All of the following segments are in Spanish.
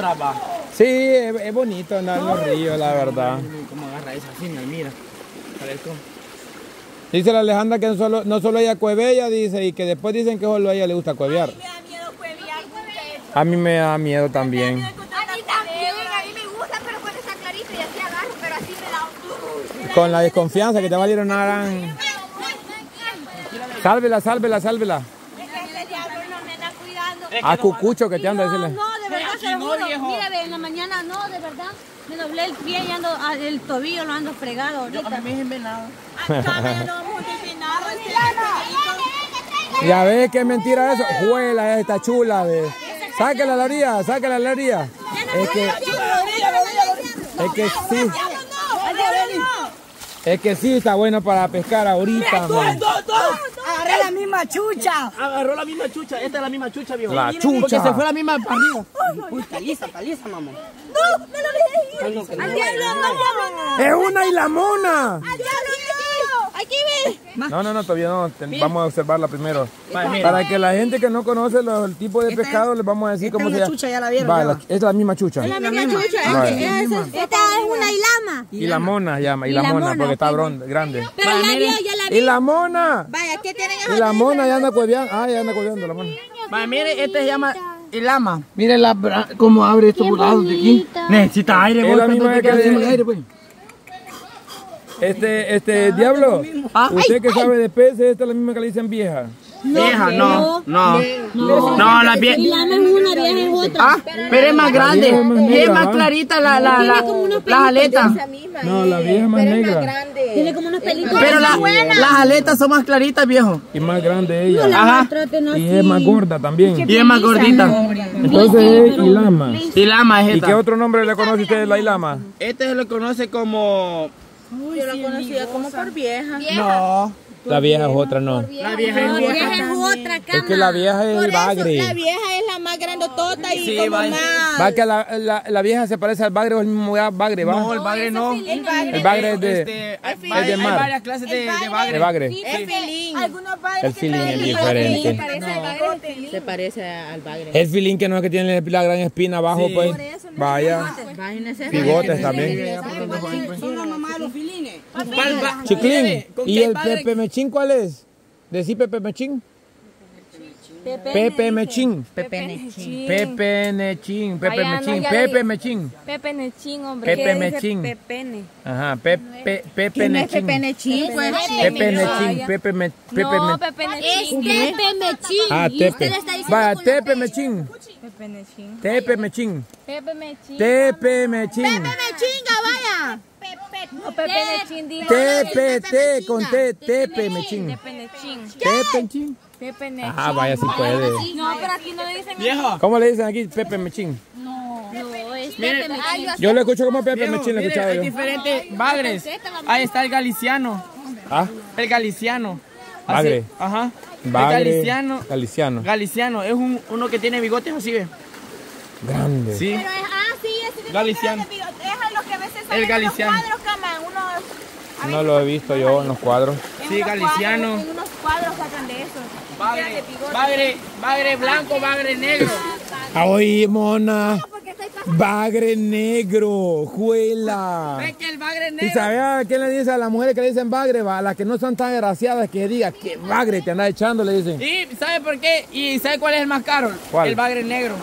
brava. Sí, es, es bonito andar en los ríos, la verdad. ¿Cómo agarra esa señal? Mira. A ver cómo. Dice la Alejandra que no solo, no solo ella cuevella, dice, y que después dicen que solo a ella le gusta cuevear. Me da miedo cueviar muchachos. A mí me da miedo también. A mí también, a mí me gusta, pero cuando está clarito y así agarro, pero así me da... Con la desconfianza que te va a ir una gran... Sálvela, sálvela, sálvela. El diablo no me anda cuidando. A Cucucho que te anda, No, decirle. Juro. viejo. Mira, ve, en la mañana no, de verdad. Me doblé el pie y ando, ah, el tobillo lo ando fregado A ahorita. mí me envenenado. Ya ves que es mentira eso. Juela esta chula de. Sáquela a la orilla, sáquela a la orilla. Es que. Es que sí. Es que sí está bueno para pescar ahorita, man. Agarré la misma chucha. Agarró la misma chucha. Esta es la misma chucha, viejo. La Porque chucha. se fue la misma para arriba. Uy, caliza, caliza, mamá. No, no lo dejé ir. Al diablo, al diablo. ¡Es una y la mona! Al diablo, no. Aquí ve. No, no, no, todavía no. Ten- Vamos a observarla primero. Vale, mira. Para que la gente que no conoce los- el tipo de pescado, les vamos a decir esta cómo es se llama. chucha, ya la vieron, Va, ya la- es la misma chucha. La misma chucha, Vale. es- es- esta es una ilama. Y la mona se llama, la, la mona, porque está grande. Pero Vale, ya vio, ya la ¡Y vi. la mona! Vaya, ¿qué tienen Y la mona ya anda cueveando. Ah, ya anda cueveando la mona. Va, mire, este se llama el ama. Mire la, cómo abre estos lados de aquí. Necesita aire, Es la misma que le- sin aire, pues. Este, este, diablo, Ah. usted que sabe de peces, esta es la misma que le dicen vieja. Vieja, no, no. No, la vieja. Ilama es una, vieja es otra. Ah, pero es más grande. vieja es más Y es más clarita la, la, la, las aletas. No, la vieja es más negra. Tiene como unos pelitos. Pero la- las aletas son más claritas, viejo. Y más grande ella. la Ajá. Y es más gorda también. Y es más gordita. Entonces es Ilama. Y lama es ¿Y qué esta. otro nombre le conoce usted la Ilama? Este se lo conoce como... Yo lo conocía como por vieja. No. La vieja es otra, no. La vieja La es vieja otra. es otra, Es cama. que la vieja es Por el eso, la bagre. vieja es la más grandotota y Sí, como vaya. más... Va que la, la, la vieja se parece al bagre o el mismo bagre, ¿va? No, el bagre no. El bagre. El bagre es de, Este, hay, Es hay- de hay mar. varias clases de, de bagre. de bagre. Es filín. Algunos padres El feeling es diferente. bagre. Se parece al bagre. El filín que no es que tiene la gran espina abajo, Sí. pues. Vaya. Imagínese. Bigotes también. Son la mamá de los filines. ¿Cuál va- Chiclín. Mire, ¿con ¿Y el? Pepe Mechín cuál es? ¿Decí Pepe Mechín? Pepe Mechín. Pepe Nechín. Pepe Mechín. Pepe no, Mechín. Pepe Mechín. Pepe Nechín, hombre. Pepe ¿Qué dice Mechín. Pepene. Ajá. Pepe Pepe ¿Quién es Mechín. Pepe Nechín? Pues, Pepe Mechín. Pepe Me- Pepe No, Me- Pepe Es Nechín. Tepe Mechín. Ah, diciendo Vaya, con Tepe la Mechín. Pepe Nechín. Tepe Mechín. Pepe Mechín. Tepe Mechín. vaya. No, Pepe Nechín, dijo. Tepe, te, con te, Tepe Mechín. Pepe Nechín. Tepe Mechín. Pepe Nechín. Ajá, vaya si puede. No, pero aquí no le dicen Viejo. ¿Cómo le dicen aquí Pepe Mechín? No, es Mire, Pepe Mechín. Yo lo escucho como Pepe Mechín, lo he mire, escuchado hay yo. diferentes bagres. Ahí está el galiciano. Ah, El galiciano. Bagre. Ajá. El bagre. galiciano. Galiciano. Galiciano es un, uno que tiene bigotes así, ¿ve? Grande. Sí. Pero es, ah, sí, ese Galiciano. Es los que a veces El galiciano. los cuadros, cama, unos... No lo he visto yo en los cuadros. en Sí, unos galiciano. cuadros, en unos cuadros sacan de esos. Bagre, bagre, bagre blanco, bagre negro. ¡Ay, mona! Bagre negro, juela. ¿Ves que el bagre ¿Y sabes a quién le dice a las mujeres que le dicen bagre? Va? A las que no son tan graciadas que diga que bagre te anda echando, le dicen. ¿Y sabe por qué? ¿Y sabe cuál es el más caro? ¿Cuál? El bagre negro.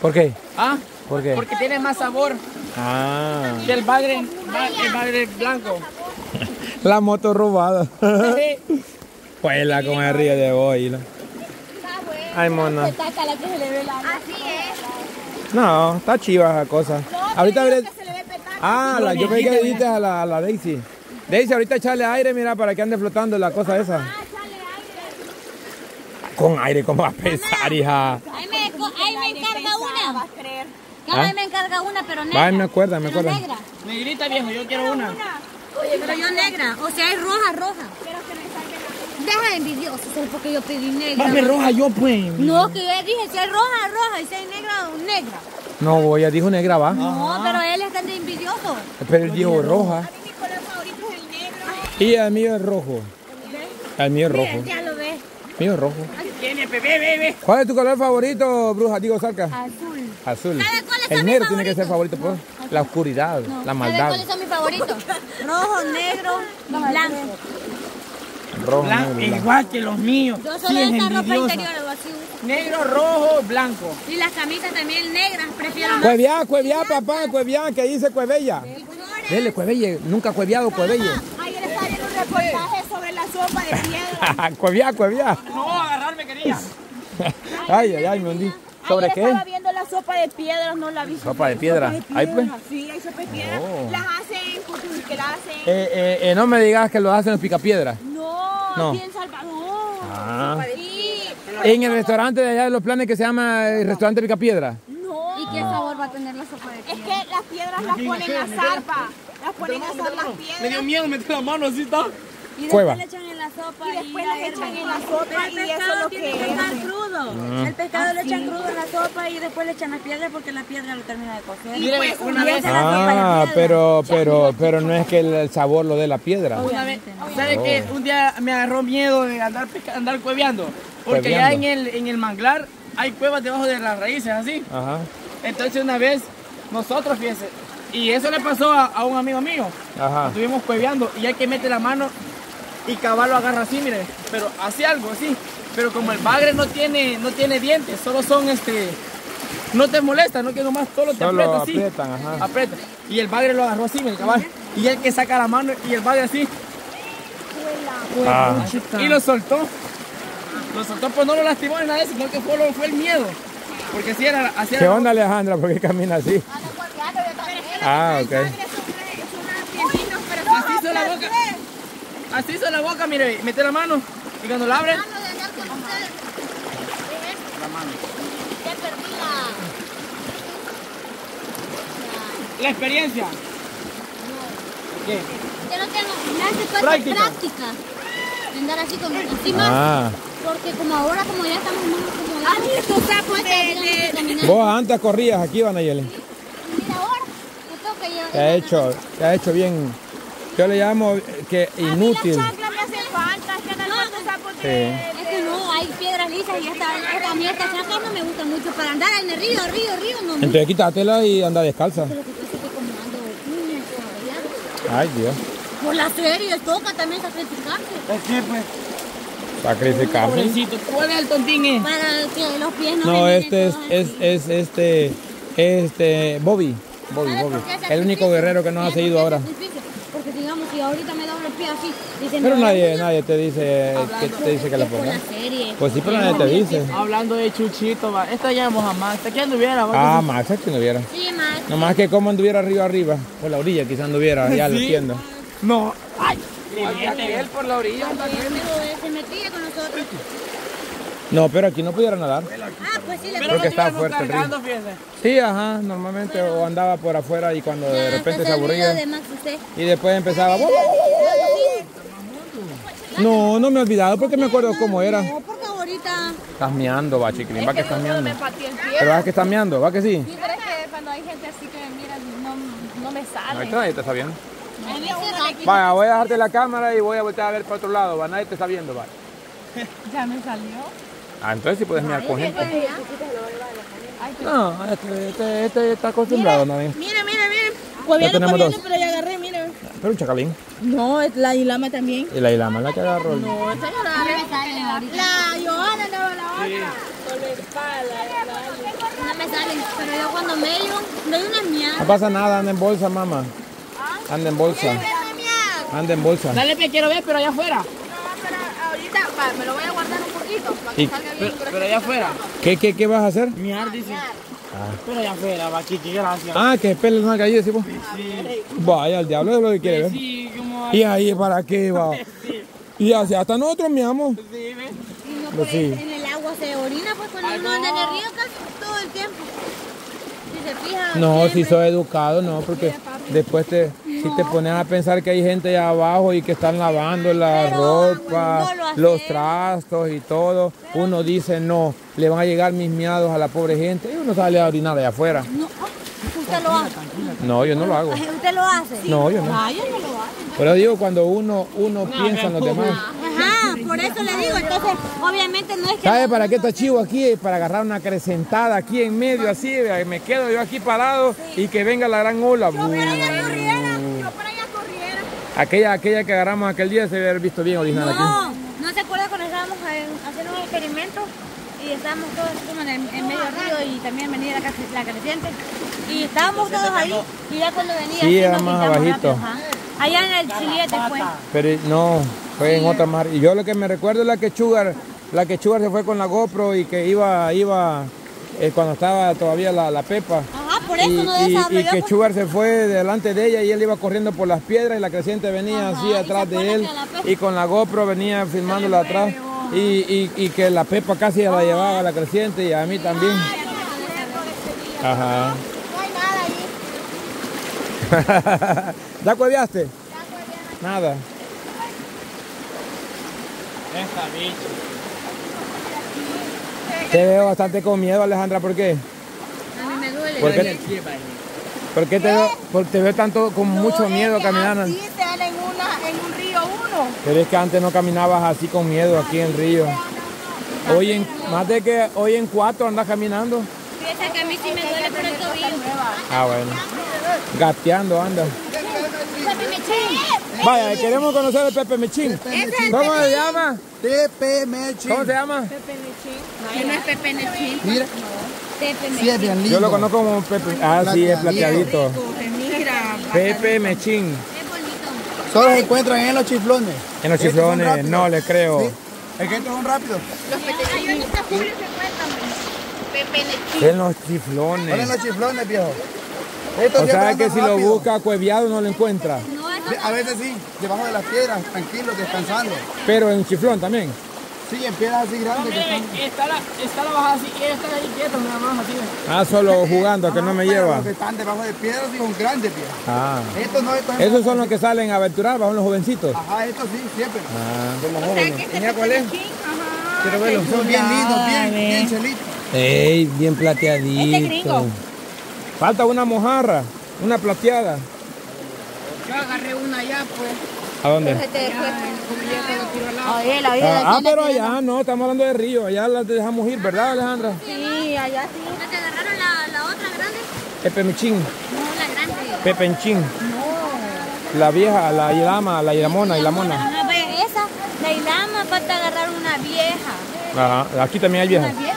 ¿Por qué? ¿Ah? ¿Por qué? Porque tiene más sabor Ah, el bagre, ba- el bagre blanco. la moto robada. Sí. Juela, como se ríe de hilo. Ay, mona. Así es. No, está chiva esa cosa. ahorita veré. Que se le ve petaca. Ah, la, yo creí que le diste a la, a la Daisy. Daisy, ahorita echarle aire, mira, para que ande flotando la cosa esa. Con aire, ¿cómo va a pesar, hija? Ahí me, ahí me encarga una. A. Cada ¿Ah? vez me encarga una, pero negra. Va, me acuerda, me Pero acuerda. negra. Negrita viejo, yo quiero una. Oye, pero yo negra. O sea, es roja, roja. Deja de envidioso, solo porque yo pedí negra. Dame roja yo pues. No, que yo dije, si es roja, roja. Y si es negra, negra. No, ella dijo negra, va. No, pero él está de envidioso. Pero él dijo roja. Mi color favorito es el negro. Y el mío es rojo. El mío es rojo. Ya lo ves. Mío es rojo. Tiene, bebé, bebé. ¿Cuál es tu color favorito, bruja? Digo, Salca. Azul. Azul. ¿Sabe cuáles son El mis negro tiene que ser favorito por la oscuridad, la ¿Sabes maldad. cuáles son mis favoritos? Rojo, negro y blanco. Rojo, Blan- negro, blanco. igual que los míos. Yo Sí, solo es esta ropa envidiosa. interior así. Negro, rojo, blanco. Y las camisas también negras, prefiero más. Cueviá, cueviá, papá, cueviá, que dice cuevella. Dele, cuevelle, nunca cueviado, cuevelle. Ayer estaba viendo un reportaje sobre la sopa de piedra. cueviá, cueviá. No, agarrarme quería. Ay, ay, ay, me hundí. ¿Sobre Ayer qué? La sopa de piedras, no la vi. Sopa de piedra. Ahí pues. Sí, hay sopa de piedra. Oh. Las hacen, pues, que la hacen. Eh, eh, eh, no me digas que lo hacen los picapiedras. No, No. aquí en Salvador. Ah. Sí. En el restaurante de allá de los planes que se llama el restaurante Picapiedra. No. ¿Y qué sabor va a tener la sopa de Es que las piedras las ponen a zarpa. Las ponen a asar las Me dio piedras. miedo meter la mano así, está. Y Cueva. le echan sopa Y después las echan en la sopa y eso es lo que tiene que estar es. crudo. El pescado le echan crudo en la sopa y después le echan las piedras porque la piedra lo termina de cocer. Mire, pues, una Y vez, Ah, pero, pero, pero no es que el, sabor lo dé la piedra. una vez, ¿sabe qué? Un día me agarró miedo de andar, pesca- andar cueveando. Porque Cueveando. allá en el, en el manglar hay cuevas debajo de las raíces, así. Ajá, Entonces una vez, nosotros, fíjense, y eso le pasó a, a un amigo mío. ajá. Estuvimos cueveando y hay que meter la mano y cabal lo agarra así, mire, pero hace algo así. Pero como el bagre no tiene, no tiene dientes, solo son este, no te molesta, no que nomás solo te Solo aprieta así. ajá. Aprieta. Y el bagre lo agarró así, mire, cabal. Y el que saca la mano y el bagre así. Ah. Y lo soltó. Lo soltó, pues no lo lastimó ni nada de eso, sino que fue, lo- fue el miedo. Porque así era, así ¿Qué era. onda Alejandra? ¿Por qué camina así? Ah, ok. Así hizo la boca. Así hizo la boca, mire, mete la mano. Y cuando la abre, la experiencia. ¿Qué? Yo no tengo, me hace falta Práctica. práctica. Andar así con encima, Ah. porque como ahora como ya estamos más como ¿Has visto sapos de, de, Vos antes corrías aquí, Vanayeli. Mira ahora, yo tengo que llevar. Te ha hecho, te ha hecho bien. Yo le llamo que inútil. Las chanclas me hacen falta, es que no Sí. de... Es que no, hay piedras lisas y esta, esta, a mí estas chanclas no me gustan mucho para andar en el río, río, río, no Entonces quítatela y anda descalza. Pero que pasa es que como ando uñas todavía, Ay, Dios. Por la serie, toca también sacrificarse. ¿Por qué, pues? Sacrificarse. Pobrecito, ¿cuál es el tontín? eh? Para que los pies no No, este es, es, es este, este, Bobby. Bobby, Bobby. El único guerrero que nos ha seguido ahora. Porque si ahorita me el pie así, dicen, Pero "Me nadie, nadie te dice que te dice que la serie. Pues sí, pero nadie te dice. Hablando de Chuchito, va. Esta llamamos a Max. ¿Esta quién anduviera? va? Ah, Max, es que no hubiera. Sí, más. Nomás que como anduviera arriba arriba. Por la orilla quizás anduviera, ya lo entiendo. No. Ay. Por la orilla. se metía con nosotros. No, pero aquí no pudiera nadar. Ah, pues sí, le Pero Porque estaba fuerte el río. cargando. Sí, ajá, normalmente o andaba por afuera y cuando de repente se aburría de Max y después empezaba. No, no me he olvidado porque me acuerdo cómo era. No, porque ahorita. Estás meando, va, chiquilín, va que estás meando. Pero va que estás meando, va que sí. Sí, pero es que cuando hay gente así que me mira, no, no me sale. Ahí está, nadie te está viendo. Vaya, voy a dejarte la cámara y voy a voltear a ver para otro lado, va, nadie te está viendo, va. Ya me salió. Ah, entonces sí puedes mirar con gente. No, este, este, este está acostumbrado, ¿no? Mira, mira, mira. Tenemos comiendo, dos. pero ya agarré, mira. Pero un chacalín. No, es la Ilama también. Y la ilama es la que agarró. No, esta no la No me ahorita. La Johanna no la otra. No me salen. Pero yo cuando medio, doy unas No miadas. pasa nada, anda en bolsa, mamá. Anda en bolsa. Anda en bolsa. Dale, pe, quiero ver, pero allá afuera. No, pero ahorita va, me lo voy a guardar un poquito para que Y- salga Pero, bien. pero allá afuera. ¿Qué, qué, qué vas a hacer? Miar, dice. Pero allá afuera, va, Kiki, gracias. Ah, que peles una caída, ¿sí? vos? Vaya, el diablo es lo que quiere ver. Sí, como... ¿Y ahí para qué va? Y así hasta nosotros meamos. Sí, ve. Y no Pues sí. en el agua se orina, pues cuando uno anda en el río casi todo el tiempo. Si se fija. No, si siempre- soy educado, no, porque después te, si te pones a pensar que hay gente allá abajo y que están lavando la Pero, ropa, no lo hace. los trastos y todo, uno dice no, le van a llegar mis miados a la pobre gente y uno sale a orinar allá afuera. No, usted lo hace. No, yo no lo hago. Usted lo hace. No, yo no. Ah, yo no lo hago. Pero digo, cuando uno, uno piensa en los demás. Ajá, por eso le digo, entonces, obviamente no es que... ¿Sabe para qué está chivo aquí? Para agarrar una acrecentada aquí en medio, así, me quedo yo aquí parado y que venga la gran ola. Yo para allá corriera, yo para allá corriera. Aquella, aquella que agarramos aquel día se debe haber visto bien original aquí. No, no se acuerda cuando estábamos en- haciendo un experimento y estábamos todos como en, medio río y también venía la, la creciente y estábamos todos ahí y ya cuando venía Sí, así era más abajito. rápido, allá en el chiliete fue Pero no, fue en otra mar. Y yo lo que me recuerdo es la que Sugar, la que Sugar se fue con la GoPro y que iba, iba eh, cuando estaba todavía la, la Pepa. ajá por eso Y, no y- que. Sugar se fue delante de ella y él iba corriendo por las piedras y la creciente venía Ajá, así atrás de él y con la GoPro venía filmándola atrás y, y- y que la Pepa casi la llevaba a la creciente y a mí también. Ajá. No hay nada ahí. ¿Ya cueveaste? Nada. Esta bicha. Te veo bastante con miedo, Alejandra, ¿por qué? a mí me duele ¿Por qué, por qué te, veo, por- te veo tanto con mucho miedo caminando? Así sale en, una, en un río uno. Pero es que antes no caminabas así con miedo aquí en el río. Hoy en, más de que hoy en cuatro andas caminando. Fíjese que a mí sí me duele por el tobillo Ah, bueno. Gateando anda. Vaya, queremos conocer el Pepe Mechín. ¿Cómo se llama? Pepe Mechi. ¿Cómo se llama? que no es Pepe Nechín Mira, Pepe sí es bien lindo. Yo lo conozco como Pepe. Ah, sí, es plateadito. Pepe Mechín. es bonito Solo se encuentran en los chiflones. En los son chiflones, no le creo. Sí. Es que estos son rápidos. Ahorita Julio se. En los chiflones. los chiflones, viejo. Estos O sea que si lo busca cueviado no lo encuentra. no A veces sí, debajo de las piedras, tranquilos, descansando. Pero en chiflón también. Sí, en piedras así grandes que están. Está la, está la bajada así ella está ahí quieta, nada más así. Ah, solo jugando, que no me lleva. Los que están debajo de piedras y son grandes, viejo. Ah. Estos no, estos Esos son los que salen a aventurar, bajo los jovencitos. Ajá, estos sí, siempre. Ah. Son los jóvenes. Mira cuál es. Quiero verlos. Son bien lindos, bien, bien chelitos. Ey, bien plateadito. Falta una mojarra, una plateada. Yo agarré una allá, pues. ¿A dónde? Oye, la Ah, ah, pero allá no, estamos hablando de río, allá las dejamos ir, ¿verdad Alejandra? Sí, allá sí. ¿No te agarraron la, la otra grande? Pepe Michín, No, la grande. Pepenchín. La vieja, la ilama, la ilamona, ilamona. Ve, esa, la ilama falta agarrar una vieja. Ajá, aquí también hay vieja. Una vieja.